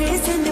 chasing